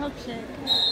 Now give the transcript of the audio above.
Milkshake.